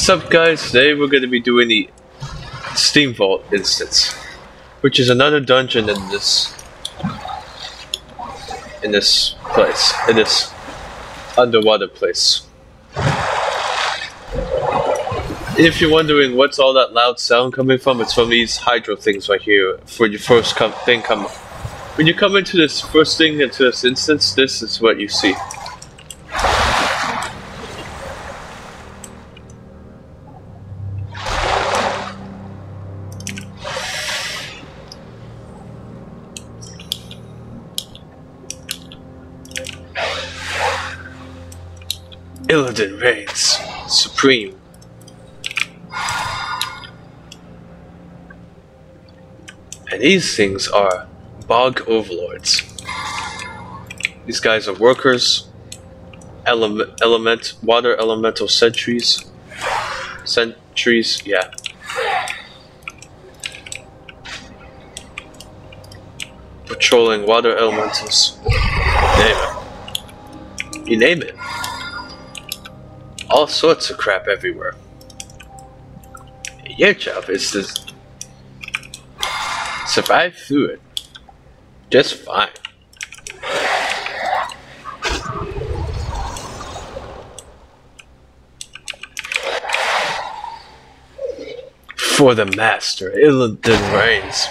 Sup guys, today we're going to be doing the Steam Vault instance, which is another dungeon in this in this place, in this underwater place. If you're wondering what's all that loud sound coming from, it's from these hydro things right here. For your first come thing come, when you come into this first thing into this instance, this is what you see. Illidan reigns supreme. And these things are bog overlords. These guys are workers, element, element, water elemental sentries, sentries, yeah. Patrolling water elementals. Name it. You name it all sorts of crap everywhere. Your job is to survive through it just fine. For the master, Illidan reigns.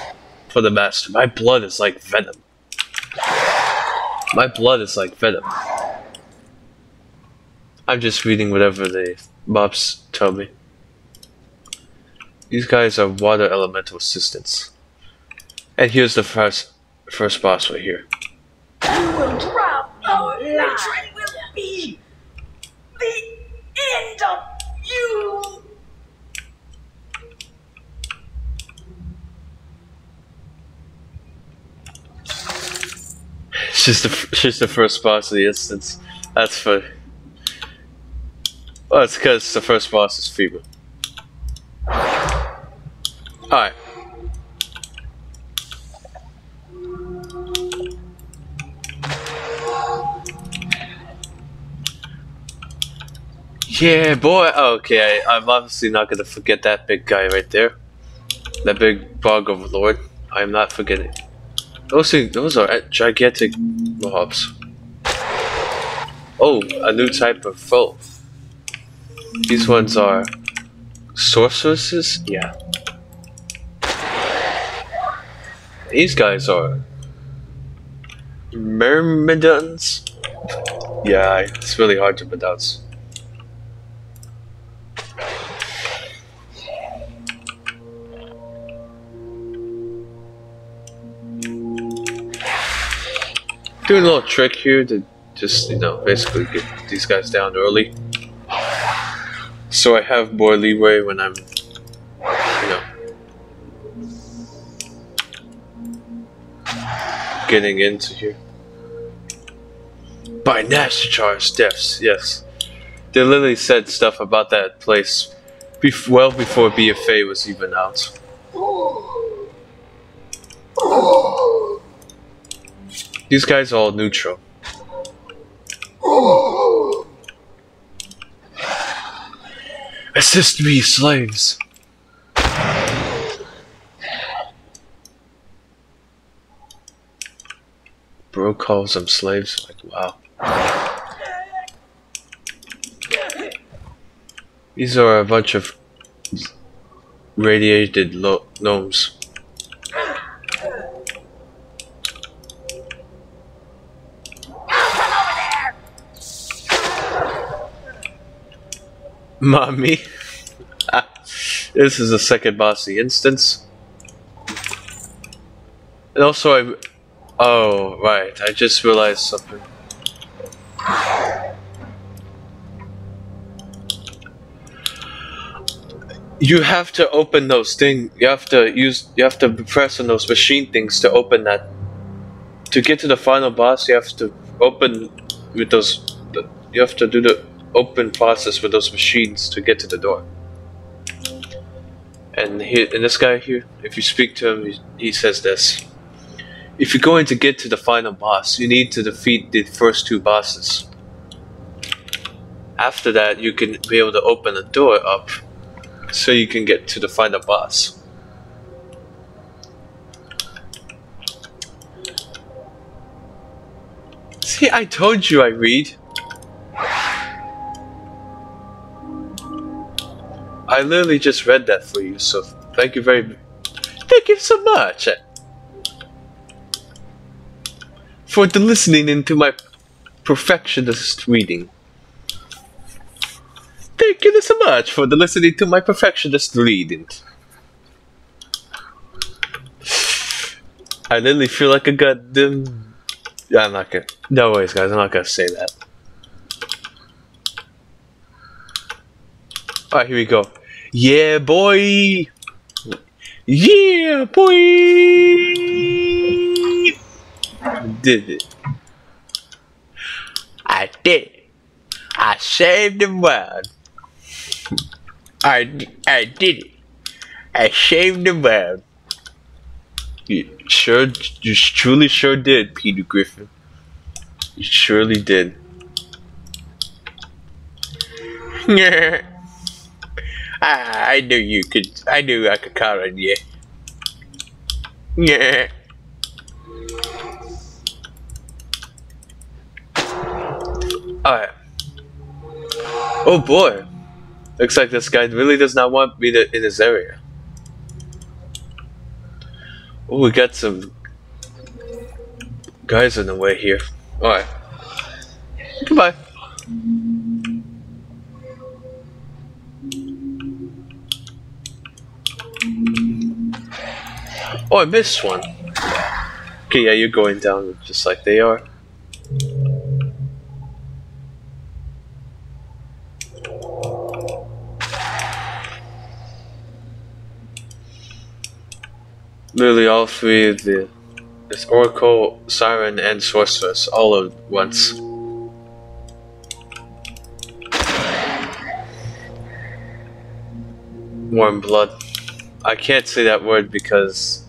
For the master, my blood is like venom. My blood is like venom. I'm just reading whatever the mobs tell me. These guys are water elemental assistants. And here's the first first boss right here. You will drown our hatred will be the end of you. She's the she's the first boss of the instance. That's funny. Well, it's because the first boss is feeble. Alright. Yeah, boy. Oh, okay, I, I'm obviously not gonna forget that big guy right there. That big bog overlord. I'm not forgetting. Those things, those are gigantic mobs. Oh, a new type of foe. These ones are sorceresses? Yeah. These guys are myrmidons? Yeah, it's really hard to pronounce. Doing a little trick here to just, you know, basically get these guys down early so I have more leeway when I'm, you know, getting into here. By Nazjatar's deaths, yes. They literally said stuff about that place well before BFA was even out. These guys are all neutral. Assist me, slaves! Bro calls them slaves. Like, wow. These are a bunch of radiated gnomes. Mommy. this is the second bossy instance. And also I... Oh, right. I just realized something. You have to open those things. You have to use. You have to press on those machine things to open that. To get to the final boss, you have to open with those. You have to do the open process with those machines to get to the door. And and this guy here, if you speak to him, he, he says this. If you're going to get to the final boss, you need to defeat the first two bosses. after that, you can be able to open the door up so you can get to the final boss. See, I told you I read. I literally just read that for you, so thank you very Thank you so much for the listening into my perfectionist reading. Thank you so much for the listening to my perfectionist reading. I literally feel like a goddamn. Yeah, I'm not gonna. No worries, guys. I'm not gonna say that. Alright, here we go. Yeah, boy! Yeah, boy! Did it. I did it. I saved the world. I, I did it. I saved the world. You sure, you truly sure did, Peter Griffin. You surely did. Yeah. I, knew you could. I knew I could count on you. Yeah. Alright. Oh boy. Looks like this guy really does not want me to, in his area. Oh, we got some guys in the way here. Alright. Goodbye. Oh, I missed one. Okay, yeah, you're going down just like they are. Literally all three of the this Oracle, Siren, and Sorceress all at once. Warm blood. I can't say that word because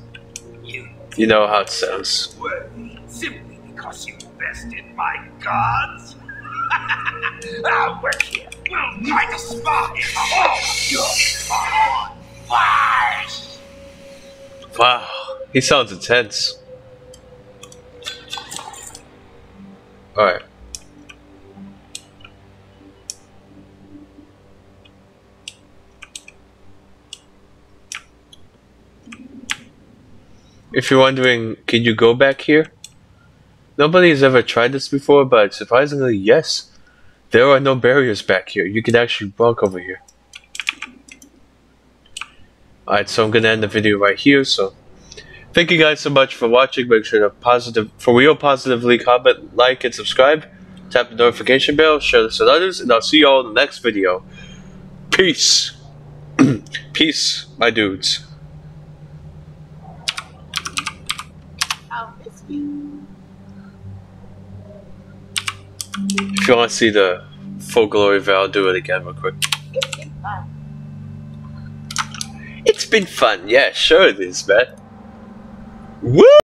you know how it sounds. Simply because you bested my gods? Ah, I'll work here. We'll try to spy all your on Wow, he sounds intense. Alright. If you're wondering, can you go back here? Nobody has ever tried this before, but surprisingly, yes. There are no barriers back here. You can actually walk over here. Alright, so I'm gonna end the video right here, so thank you guys so much for watching. Make sure to positive for real positively comment, like, and subscribe. Tap the notification bell, share this with others, and I'll see you all in the next video. Peace. Peace, my dudes. I'll miss you. If you want to see the full glory of do it again real quick. It's been fun. It's been fun, yeah, sure it is, man. Woo!